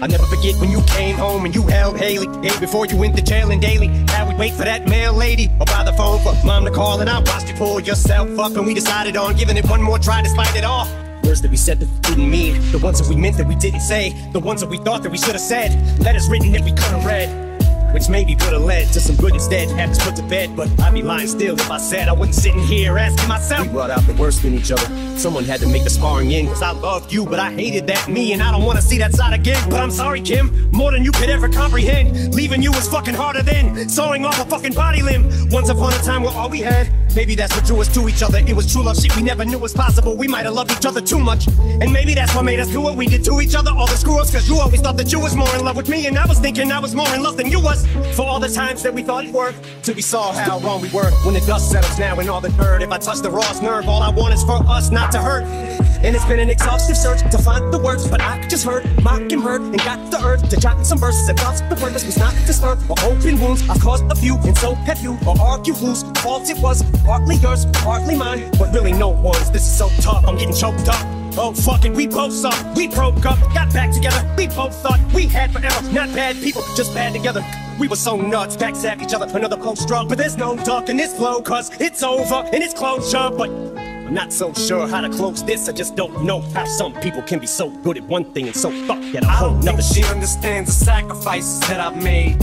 I never forget when you came home and you held Hailie. Hey, before you went to jail and daily. How we wait for that mail lady or by the phone for mom to call and I watched you pull yourself up and we decided on giving it one more try to despite it all. Words that we said that we didn't mean, the ones that we meant that we didn't say, the ones that we thought that we should have said, letters written that we could have read. Which maybe would have led to some good instead. Had us put to bed, but I'd be lying still if I said I wasn't sitting here asking myself. We brought out the worst in each other. Someone had to make the sparring in, cause I loved you, but I hated that me, and I don't wanna see that side again. But I'm sorry, Kim, more than you could ever comprehend. Leaving you was fucking harder than sawing off a fucking body limb. Once upon a time, were all we had. Maybe that's what drew us to each other. It was true love shit we never knew was possible. We might have loved each other too much. And maybe that's what made us do what we did to each other. All the screw ups, cause you always thought that you was more in love with me. And I was thinking I was more in love than you was. For all the times that we thought it worked, till we saw how wrong we were. When the dust settles now and all the dirt, if I touch the rawest nerve, all I want is for us not to hurt. And it's been an exhaustive search to find the words, but I just heard, mock and hurt, and got the urge to jot some verses and thoughts. The purpose was not to stir or open wounds. I've caused a few, and so have you, or argue whose fault it was. Partly yours, partly mine, but really no one's. This is so tough, I'm getting choked up. Oh fuck it, we both suck. we broke up, got back together. We both thought we had forever, not bad people, just bad together. We were so nuts, backstab each other, another close struck. But there's no talk in this flow, cause it's over and it's closure. But I'm not so sure how to close this. I just don't know how some people can be so good at one thing and so fucked at a I whole nother think she understands the sacrifices that I've made.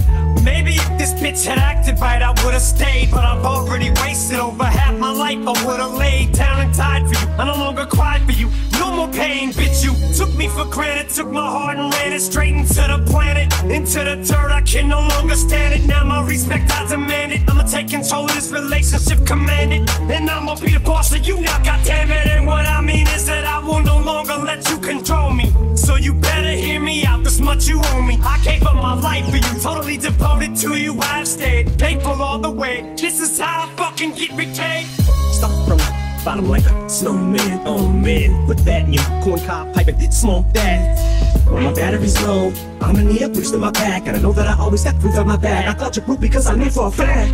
Maybe if this bitch had acted right, I would've stayed. But I've already wasted over half my life. I would've laid down and died for you. I no longer cried for you. No more pain, bitch. You took me for granted, took my heart and ran it straight into the planet. Into the dirt, I can no longer stand it. Now my respect, I demand it. I'ma take control of this relationship, command it. And I'ma be the boss of you now, goddammit. And what I mean is that I will no longer let you control me. So you better hear me out, this much you owe me. I gave up my life for you, totally devoted to you. I've stayed faithful all the way. This is how I fucking get repaid. Start from bottom like a snowman. Oh man, put that in your corn cob pipe and smoke that. When my battery's low, I'ma need a boost in my pack. And I know that I always got proof on my back. I thought you group because I knew for a fact.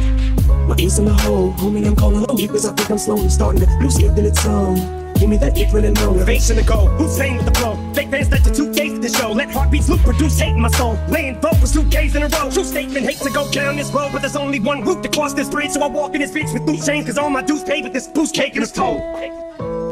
My ace in the hole, homie, I'm calling home because I think I'm slowly starting to lose it in its own. Give me that it really know. Motivation to go. Who's saying with the flow? Fake fans that to two days to the show. Let heartbeats loop, produce hate in my soul. Laying vocals two days in a row. True statement, hate to go down this road, but there's only one route to cross this bridge. So I walk in this bitch with loose chains, cause all my dues paid with this boost cake and it's told.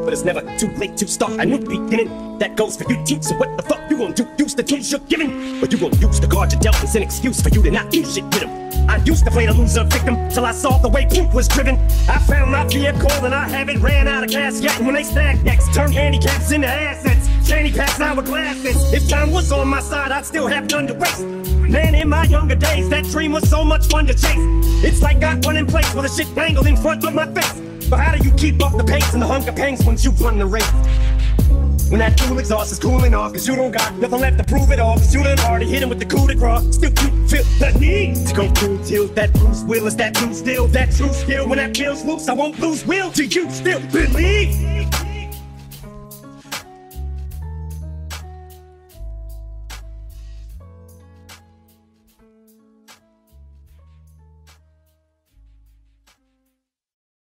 But it's never too late to start a new beginning. That goes for you, teach. So what the fuck you gonna do? Use the tools you're given, but you gonna use the cards you dealt as an excuse for you to not do shit with. I used to play the loser victim till I saw the way proof was driven. I found my vehicle and I haven't ran out of gas yet. When they stack next, turn handicaps into assets. Fanny packs now with glasses. If time was on my side, I'd still have none to waste. Man, in my younger days, that dream was so much fun to chase. It's like got one in place with a shit dangled in front of my face. But how do you keep up the pace and the hunger pangs once you've run the race? When that fuel exhaust is cooling off, cause you don't got nothing left to prove it all. Cause you done already hit him with the coup de grace. Still you feel the need to go through till that Bruce Willis, that true still, that true skill. When that feels loose, I won't lose will. Do you still believe?